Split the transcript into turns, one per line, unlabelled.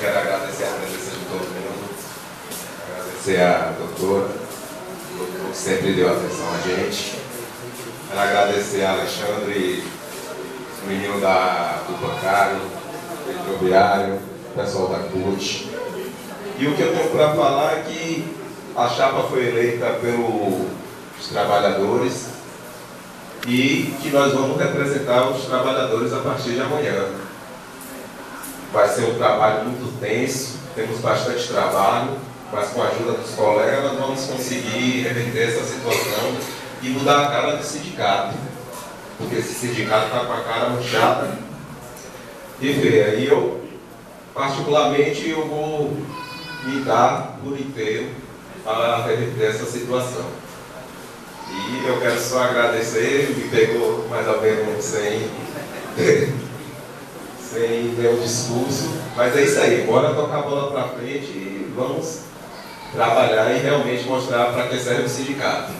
quero agradecer a presença de todo mundo, agradecer a doutora, que sempre deu atenção a gente. Quero agradecer a Alexandre, o menino da do bancário, ferroviário, o pessoal da CUT. E o que eu tenho para falar é que a chapa foi eleita pelos trabalhadores e que nós vamos representar os trabalhadores a partir de amanhã. Vai ser um trabalho muito tenso, temos bastante trabalho, mas com a ajuda dos colegas vamos conseguir reverter essa situação e mudar a cara do sindicato. Porque esse sindicato está com a cara manchada e feia. E eu, particularmente, eu vou me dar por inteiro para reverter essa situação. E eu quero só agradecer, me pegou mais ou menos sem, sem meu discurso, mas é isso aí, bora tocar a bola para frente e vamos trabalhar e realmente mostrar para que serve o sindicato.